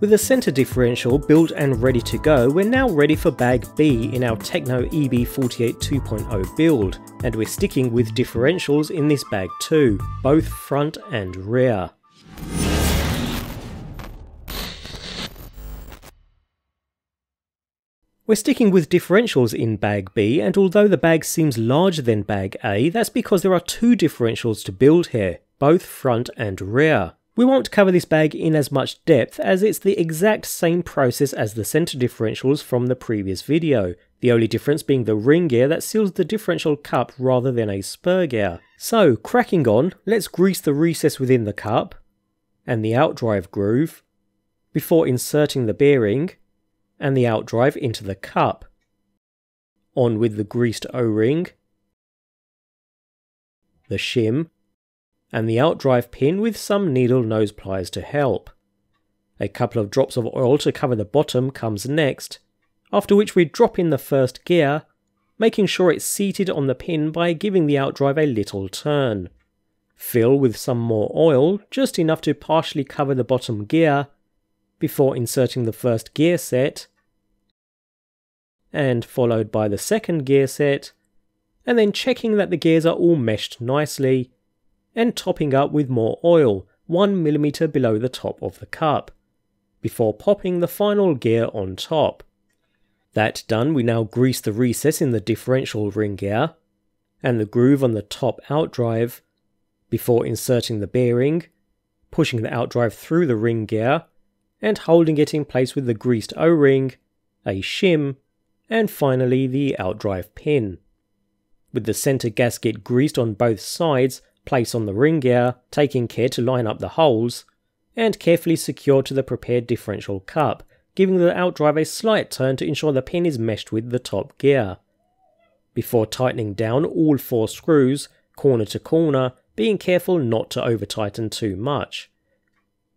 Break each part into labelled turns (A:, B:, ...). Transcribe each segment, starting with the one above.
A: With the centre differential built and ready to go, we're now ready for bag B in our Tekno EB48 2.0 build, and we're sticking with differentials in this bag too, both front and rear. We're sticking with differentials in bag B, and although the bag seems larger than bag A, that's because there are two differentials to build here, both front and rear. We won't cover this bag in as much depth as it's the exact same process as the center differentials from the previous video, the only difference being the ring gear that seals the differential cup rather than a spur gear. So, cracking on, let's grease the recess within the cup, and the outdrive groove, before inserting the bearing, and the outdrive into the cup. On with the greased O-ring, the shim, and the outdrive pin with some needle nose pliers to help. A couple of drops of oil to cover the bottom comes next, after which we drop in the first gear, making sure it's seated on the pin by giving the outdrive a little turn. Fill with some more oil, just enough to partially cover the bottom gear, before inserting the first gear set, and followed by the second gear set, and then checking that the gears are all meshed nicely and topping up with more oil 1mm below the top of the cup, before popping the final gear on top. That done, we now grease the recess in the differential ring gear and the groove on the top outdrive before inserting the bearing, pushing the outdrive through the ring gear and holding it in place with the greased O-ring, a shim, and finally the outdrive pin. With the centre gasket greased on both sides, place on the ring gear, taking care to line up the holes, and carefully secure to the prepared differential cup, giving the outdrive a slight turn to ensure the pin is meshed with the top gear. Before tightening down all four screws, corner to corner, being careful not to over tighten too much.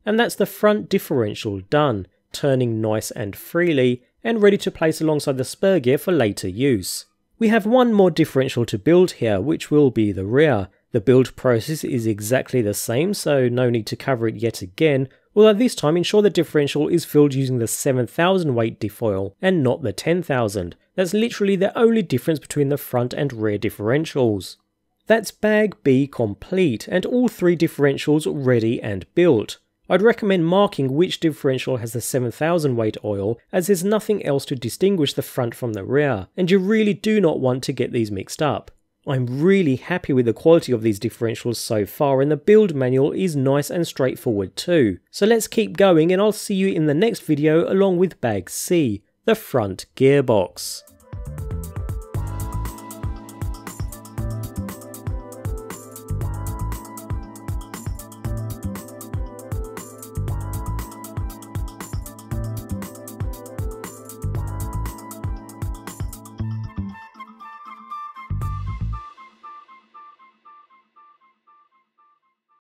A: And that's the front differential done, turning nice and freely, and ready to place alongside the spur gear for later use. We have one more differential to build here, which will be the rear, the build process is exactly the same, so no need to cover it yet again, although this time ensure the differential is filled using the 7000 weight diffoil and not the 10000. That's literally the only difference between the front and rear differentials. That's bag B complete and all three differentials ready and built. I'd recommend marking which differential has the 7000 weight oil as there's nothing else to distinguish the front from the rear, and you really do not want to get these mixed up. I'm really happy with the quality of these differentials so far and the build manual is nice and straightforward too. So let's keep going and I'll see you in the next video along with bag C, the front gearbox.